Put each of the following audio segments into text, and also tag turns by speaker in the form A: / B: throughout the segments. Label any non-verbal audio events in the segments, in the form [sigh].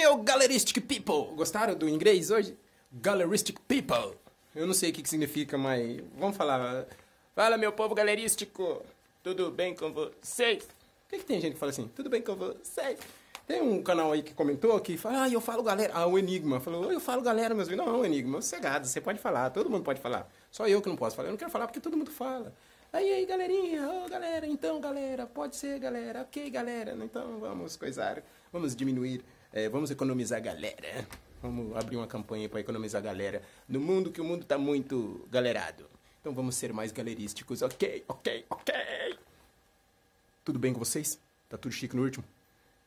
A: meu galeristic people! Gostaram do inglês hoje? Galeristic people. Eu não sei o que, que significa, mas vamos falar. Fala, meu povo galerístico! Tudo bem com vocês? Por que, que tem gente que fala assim? Tudo bem com vocês? Tem um canal aí que comentou que fala, ah, eu falo galera. Ah, o Enigma. Falou, eu falo galera, meus Não, Não, Enigma, sossegado, você pode falar, todo mundo pode falar. Só eu que não posso falar. Eu não quero falar porque todo mundo fala. Aí, aí, galerinha, oh, galera, então, galera, pode ser, galera, ok, galera, então vamos coisar, vamos diminuir, é, vamos economizar galera. Vamos abrir uma campanha para economizar galera no mundo que o mundo tá muito galerado. Então vamos ser mais galerísticos, ok, ok, ok. Tudo bem com vocês? Tá tudo chique no último?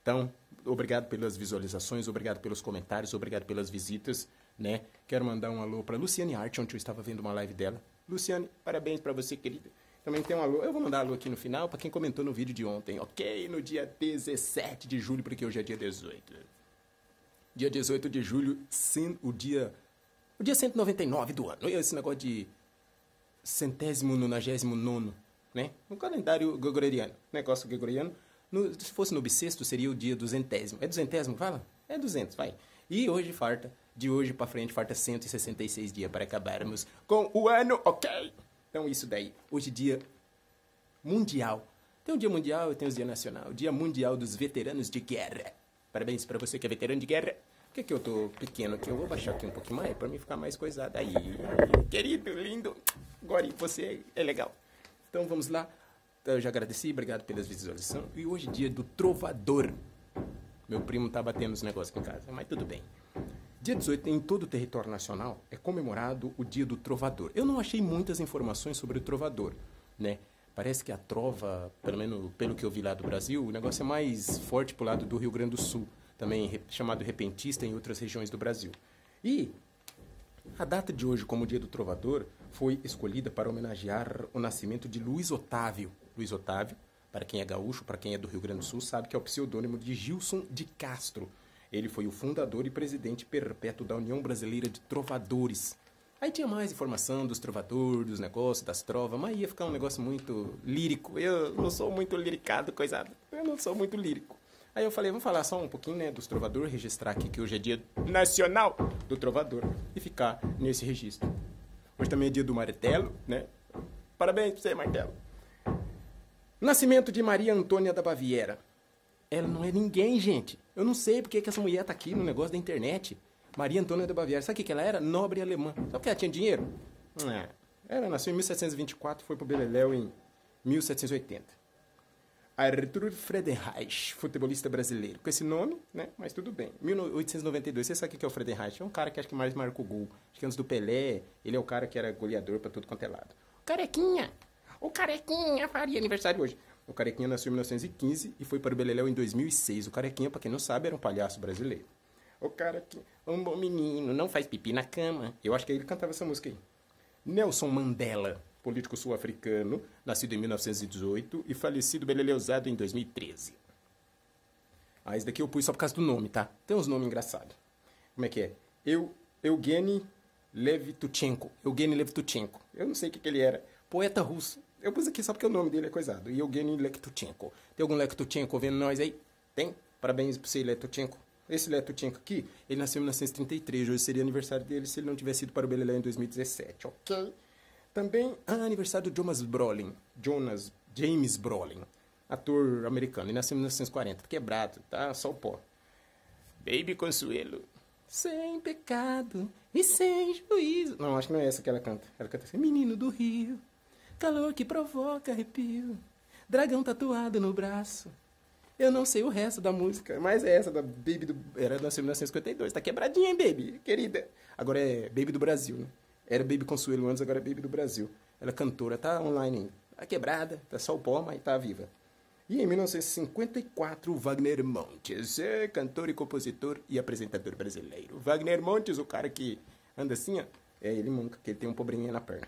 A: Então, obrigado pelas visualizações, obrigado pelos comentários, obrigado pelas visitas, né? Quero mandar um alô para Luciane Arte, onde eu estava vendo uma live dela. Luciane, parabéns para você, querida. Também tem um alô. Eu vou mandar alô aqui no final para quem comentou no vídeo de ontem, ok? No dia 17 de julho, porque hoje é dia 18. Dia 18 de julho, sim, o dia. O dia 199 do ano. Esse negócio de centésimo, nonagésimo nono, né? No calendário gregoriano. Negócio gregoriano. No, se fosse no bissexto, seria o dia duzentésimo. É duzentésimo? Fala? É duzentos, vai. E hoje farta, de hoje para frente, farta 166 dias para acabarmos com o ano, ok? Então, isso daí. Hoje, dia mundial. Tem o dia mundial e tem o dia nacional. Dia mundial dos veteranos de guerra. Parabéns para você que é veterano de guerra. Por que, que eu tô pequeno aqui? Eu vou baixar aqui um pouquinho mais para mim ficar mais coisado. Aí, querido, lindo. Gori, você é legal. Então, vamos lá. Eu já agradeci, obrigado pelas visualizações. E hoje, dia do trovador. Meu primo tá batendo os negócios aqui em casa, mas tudo bem. Dia 18, em todo o território nacional, é comemorado o Dia do Trovador. Eu não achei muitas informações sobre o trovador, né? Parece que a trova, pelo menos pelo que eu vi lá do Brasil, o negócio é mais forte pro lado do Rio Grande do Sul, também chamado repentista em outras regiões do Brasil. E a data de hoje, como Dia do Trovador, foi escolhida para homenagear o nascimento de Luiz Otávio. Luiz Otávio, para quem é gaúcho, para quem é do Rio Grande do Sul, sabe que é o pseudônimo de Gilson de Castro, ele foi o fundador e presidente perpétuo da União Brasileira de Trovadores. Aí tinha mais informação dos trovadores, dos negócios, das trovas, mas ia ficar um negócio muito lírico. Eu não sou muito liricado, coisado. Eu não sou muito lírico. Aí eu falei, vamos falar só um pouquinho, né, dos trovadores, registrar aqui que hoje é dia nacional do trovador e ficar nesse registro. Hoje também é dia do martelo, né? Parabéns pra você, martelo. Nascimento de Maria Antônia da Baviera. Ela não é ninguém, gente. Eu não sei porque que essa mulher tá aqui no negócio da internet. Maria Antônia da Baviera. Sabe o que, que ela era? Nobre alemã. Sabe porque ela tinha dinheiro? É. Ela nasceu em 1724 foi pro Beleléu em 1780. Arthur Friedenreich, futebolista brasileiro. Com esse nome, né? Mas tudo bem. 1892, você sabe o que é o Friedenreich? É um cara que acho que mais marcou gol. Acho que antes do Pelé, ele é o cara que era goleador para tudo quanto é lado. Carequinha! O Carequinha faria aniversário hoje. O Carequinha nasceu em 1915 e foi para o Beleléu em 2006. O Carequinha, para quem não sabe, era um palhaço brasileiro. O Carequinha, um bom menino, não faz pipi na cama. Eu acho que ele cantava essa música aí. Nelson Mandela, político sul-africano, nascido em 1918 e falecido beleleusado em 2013. Ah, esse daqui eu pus só por causa do nome, tá? Tem uns nomes engraçados. Como é que é? Eu, Eugene Levituchenko. Eugene Levituchenko. Eu não sei o que, que ele era. Poeta russo. Eu pus aqui só porque o nome dele é coisado. Evgeny Lektuchenko. Tem algum Lektuchenko vendo nós aí? Tem? Parabéns pra você, Lektuchenko. Esse Lektuchenko aqui, ele nasceu em 1933. Hoje seria aniversário dele se ele não tivesse ido para o Beleléu em 2017, ok? Também, ah, aniversário do Jonas Brolin. Jonas, James Brolin. Ator americano. Ele nasceu em 1940. Quebrado, tá? Só o pó. Baby Consuelo. Sem pecado e sem juízo. Não, acho que não é essa que ela canta. Ela canta assim, Menino do Rio. Calor que provoca arrepio. Dragão tatuado no braço. Eu não sei o resto da música, mas é essa da Baby do. Era da 1952. Tá quebradinha, hein, Baby? Querida. Agora é Baby do Brasil, né? Era Baby Consuelo antes, agora é Baby do Brasil. Ela é cantora, tá online ainda. Tá quebrada, tá só o pó, mas tá viva. E em 1954, Wagner Montes, é cantor e compositor e apresentador brasileiro. Wagner Montes, o cara que anda assim, ó, é ele nunca, que ele tem um pobrinha na perna.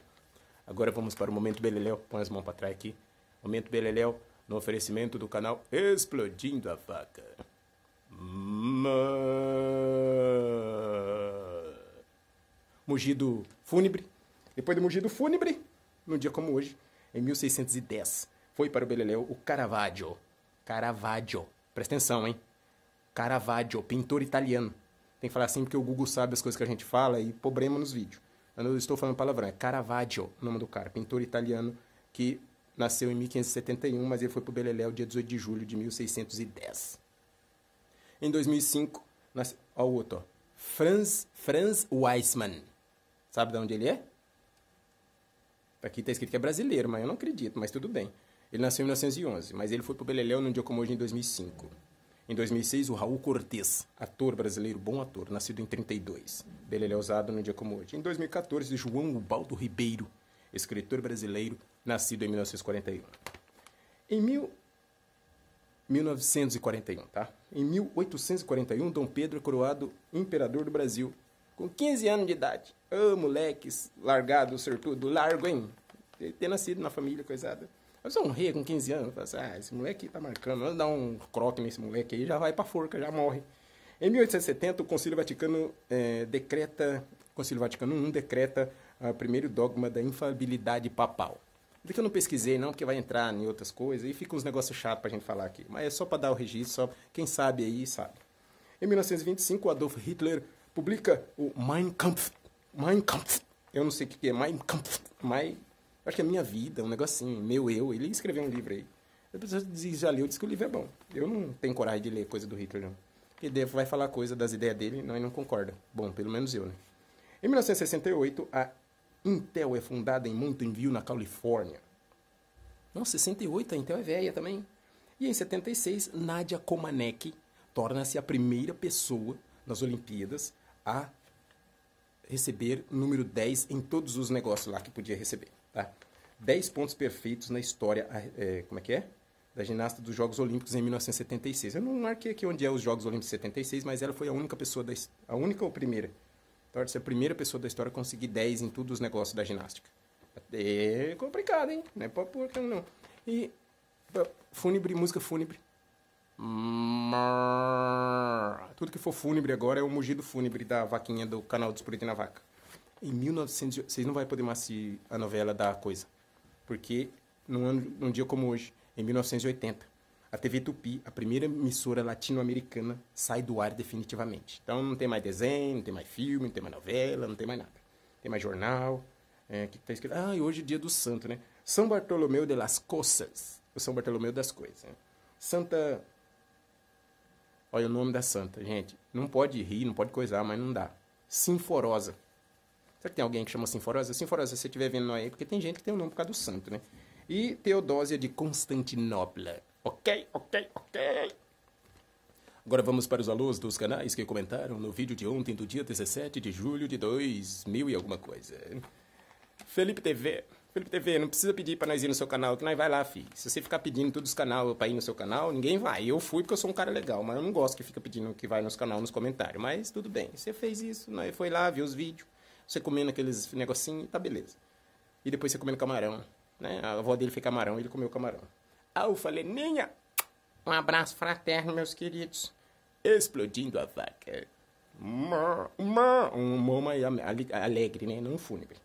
A: Agora vamos para o Momento Beleléu. Põe as mãos para trás aqui. Momento Beleléu no oferecimento do canal Explodindo a Vaca. Mugido fúnebre. Depois do mugido fúnebre, num dia como hoje, em 1610, foi para o Beleléu o Caravaggio. Caravaggio. Presta atenção, hein? Caravaggio, pintor italiano. Tem que falar assim porque o Google sabe as coisas que a gente fala e problema nos vídeos. Eu não estou falando palavrão, é Caravaggio o nome do cara, pintor italiano que nasceu em 1571, mas ele foi para o Beleléu dia 18 de julho de 1610. Em 2005, nasceu, ó o outro, Franz, Franz Weissmann. Sabe de onde ele é? Aqui está escrito que é brasileiro, mas eu não acredito, mas tudo bem. Ele nasceu em 1911, mas ele foi para o Beleléu no dia como hoje em 2005. Em 2006, o Raul Cortez, ator brasileiro, bom ator, nascido em 32. Beleléu usado no dia como hoje. Em 2014, João Ubaldo Ribeiro, escritor brasileiro, nascido em 1941. Em mil... 1941, tá? Em 1841, Dom Pedro é coroado imperador do Brasil, com 15 anos de idade. Ô, oh, moleques, largado, sortudo, largo, hein? Ter nascido na família coisada. Eu sou um rei com 15 anos. Eu assim, ah, esse moleque tá marcando, vamos dar um croque nesse moleque aí, já vai pra forca, já morre. Em 1870, o Concílio Vaticano é, decreta, Concílio Vaticano I decreta o primeiro dogma da infalibilidade papal. Daqui eu não pesquisei, não, porque vai entrar em outras coisas e fica uns negócios chatos pra gente falar aqui. Mas é só para dar o registro, só quem sabe aí sabe. Em 1925, Adolf Hitler publica o Mein Kampf. Mein Kampf. Eu não sei o que é Mein Kampf, mas acho que é minha vida, um negocinho, meu eu. Ele escreveu um livro aí. A pessoa já leu, disse que o livro é bom. Eu não tenho coragem de ler coisa do Hitler, não. Porque vai falar coisa das ideias dele, nós não concorda. Bom, pelo menos eu, né? Em 1968, a Intel é fundada em Mountain View, na Califórnia. Nossa, 68, a Intel é velha também. E em 76, Nadia Comaneci torna-se a primeira pessoa nas Olimpíadas a receber número 10 em todos os negócios lá que podia receber. Tá? 10 pontos perfeitos na história, é, como é que é? Da ginasta dos Jogos Olímpicos em 1976. Eu não marquei aqui onde é os Jogos Olímpicos de 76, mas ela foi a única pessoa, da, a única ou primeira torna-se a primeira pessoa da história a conseguir 10 em todos os negócios da ginástica. É complicado, hein? Não é pra porca, não. E fúnebre, música fúnebre. Tudo que for fúnebre agora é o mugido fúnebre da vaquinha do canal dos Purita na Vaca. Em 1900, vocês não vão poder mais assistir a novela da coisa. Porque num, ano, num dia como hoje, em 1980, a TV Tupi, a primeira emissora latino-americana, sai do ar definitivamente. Então não tem mais desenho, não tem mais filme, não tem mais novela, não tem mais nada. Tem mais jornal. É, que tá escrito? Ah, e hoje é dia do santo, né? São Bartolomeu de las Coisas. O São Bartolomeu das Coisas. Né? Santa. Olha o nome da santa, gente. Não pode rir, não pode coisar, mas não dá. Sinforosa. Será que tem alguém que chama Sinforosa? Sinforosa, se você estiver vendo aí, porque tem gente que tem o nome por causa do santo, né? E Teodósia de Constantinopla. Ok, ok, ok. Agora vamos para os alôs dos canais que comentaram no vídeo de ontem, do dia 17 de julho de 2000 e alguma coisa. Felipe TV. Felipe TV, não precisa pedir para nós ir no seu canal, que nós vai lá, filho. Se você ficar pedindo todos os canais para ir no seu canal, ninguém vai. Eu fui porque eu sou um cara legal, mas eu não gosto que fica pedindo que vai nos canal nos comentários. Mas tudo bem, você fez isso, nós foi lá, viu os vídeos, você comendo aqueles negocinhos, tá beleza. E depois você comendo camarão, né? A avó dele fez camarão, ele comeu camarão. Alfa Leninha. Um abraço fraterno, meus queridos. Explodindo a vaca. Um moma alegre, né? Não fúnebre.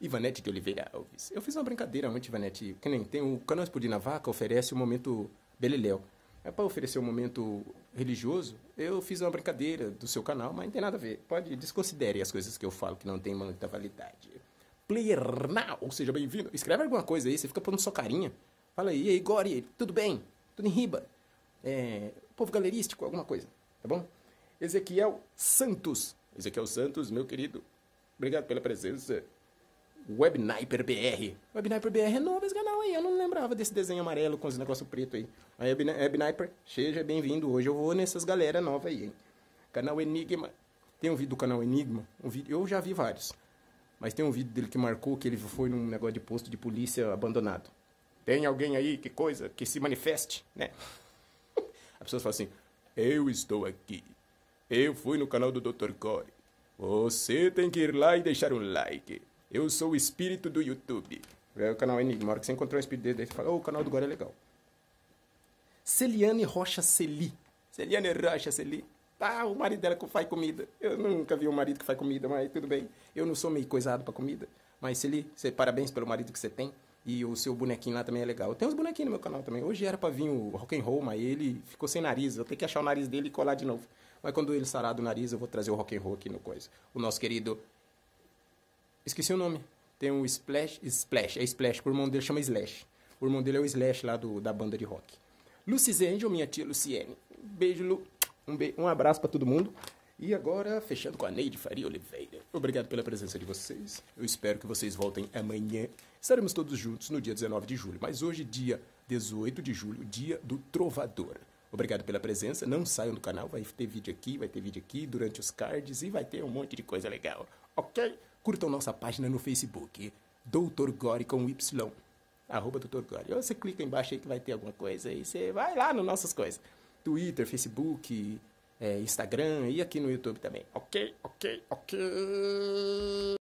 A: Ivanete de Oliveira Alves. Eu fiz uma brincadeira ontem, Ivanete. Que nem tem o canal Explodindo a Vaca oferece o momento Beleléu. É para oferecer um momento religioso, eu fiz uma brincadeira do seu canal, mas não tem nada a ver. Pode desconsidere as coisas que eu falo que não tem muita validade. Player Now, seja bem-vindo. Escreve alguma coisa aí, você fica pondo sua carinha. Fala aí, e aí, Gori, tudo bem? Tudo em riba? É, povo galerístico, alguma coisa, tá bom? Ezequiel Santos. Ezequiel Santos, meu querido, obrigado pela presença. Webniper BR. Webniper BR é novo esse canal aí, eu não lembrava desse desenho amarelo com os negócios preto aí. Aí, Webniper, seja bem-vindo. Hoje eu vou nessas galera nova aí, hein? Canal Enigma. Tem um vídeo do canal Enigma, um vídeo, eu já vi vários. Mas tem um vídeo dele que marcou que ele foi num negócio de posto de polícia abandonado. Tem alguém aí, que coisa, que se manifeste, né? [laughs] As pessoas falam assim, eu estou aqui. Eu fui no canal do Dr. Core. Você tem que ir lá e deixar um like. Eu sou o espírito do YouTube. É o canal Enigma. Na hora que você encontrou um espírito dele, você fala, oh, o canal do Gore é legal. Celiane Rocha Celi. Celiane Rocha Celi. Ah, o marido dela que faz comida. Eu nunca vi um marido que faz comida, mas tudo bem. Eu não sou meio coisado para comida. Mas Celi, você, parabéns pelo marido que você tem. E o seu bonequinho lá também é legal. Tem uns bonequinhos no meu canal também. Hoje era pra vir o rock and roll, mas ele ficou sem nariz. Eu tenho que achar o nariz dele e colar de novo. Mas quando ele sarar do nariz, eu vou trazer o rock and roll aqui no coisa. O nosso querido... Esqueci o nome. Tem o Splash... Splash, é Splash. O irmão dele chama Slash. O irmão dele é o Slash lá do, da banda de rock. Lucy Angel, minha tia Luciene. Beijo, Lu. Um, be... um abraço pra todo mundo. E agora, fechando com a Neide Faria Oliveira. Obrigado pela presença de vocês. Eu espero que vocês voltem amanhã. Estaremos todos juntos no dia 19 de julho. Mas hoje, dia 18 de julho, dia do Trovador. Obrigado pela presença. Não saiam do canal. Vai ter vídeo aqui, vai ter vídeo aqui durante os cards e vai ter um monte de coisa legal. Ok? Curtam nossa página no Facebook. Doutor Gore com Y. Arroba Doutor Gore. Ou você clica embaixo aí que vai ter alguma coisa aí. Você vai lá nas nossas coisas. Twitter, Facebook é, Instagram e aqui no YouTube também. Ok, ok, ok.